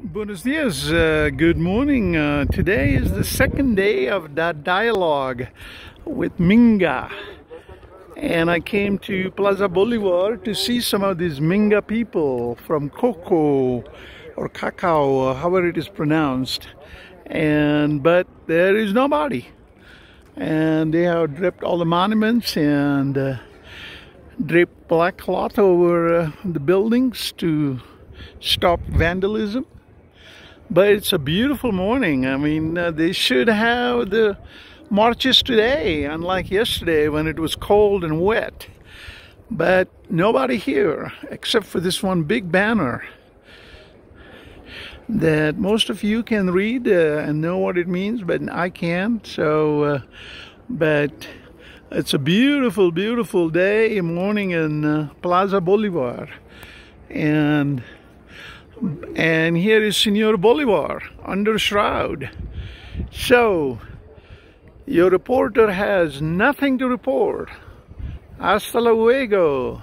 Buenos dias, uh, good morning. Uh, today is the second day of the dialogue with Minga. And I came to Plaza Bolivar to see some of these Minga people from Coco or Cacao, however it is pronounced. And but there is nobody. And they have draped all the monuments and uh, draped black cloth over uh, the buildings to stop vandalism but it's a beautiful morning. I mean, uh, they should have the marches today, unlike yesterday when it was cold and wet. But nobody here except for this one big banner that most of you can read uh, and know what it means, but I can't. So, uh, but it's a beautiful, beautiful day, morning in uh, Plaza Bolivar. And and here is Senor Bolivar under shroud. So, your reporter has nothing to report. Hasta luego.